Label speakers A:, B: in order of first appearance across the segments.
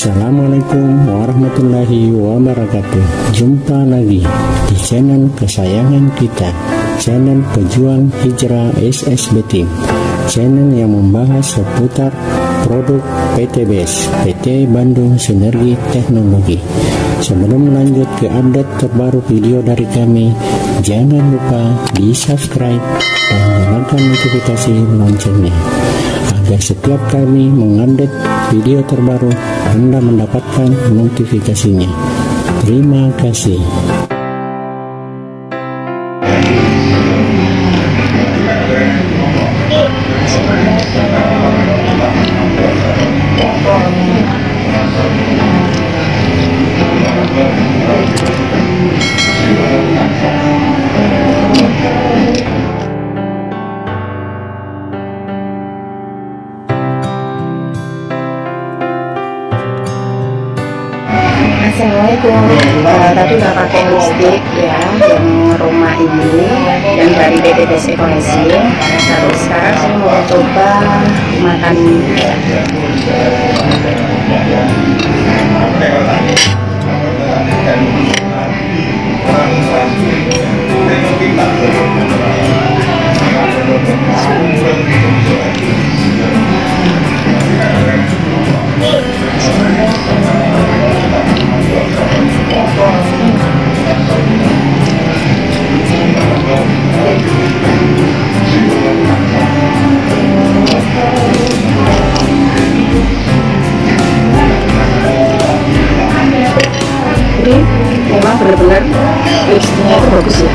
A: Assalamualaikum warahmatullahi wabarakatuh. Jumpa lagi di channel kesayangan kita Channel Pejuang Hijrah SSB Team Channel yang membahas seputar produk PTBS PT Bandung Sinergi Teknologi. Sebelum lanjut ke update terbaru video dari kami Jangan lupa di subscribe dan nyalakan notifikasi loncengnya agar setiap kami mengupdate video terbaru Anda mendapatkan notifikasinya. Terima kasih.
B: Assalamualaikum. Uh, tadi nggak pakai listrik ya yang rumah ini yang dari DDDC koneksi terus sekarang saya mau coba makan benar-benar lipsticknya itu bagus ya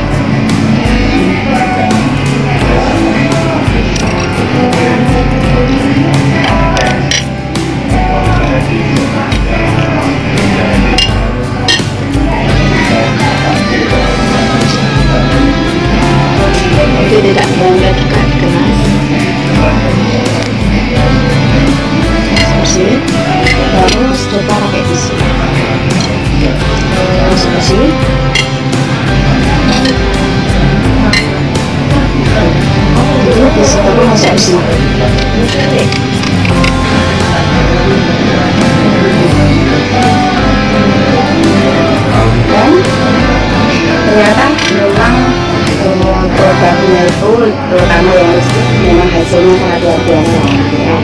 B: Tidak, tidak. persepsi dan ternyata memang eh, produknya itu terutama yang listrik memang hasilnya sangat luar biasa ya.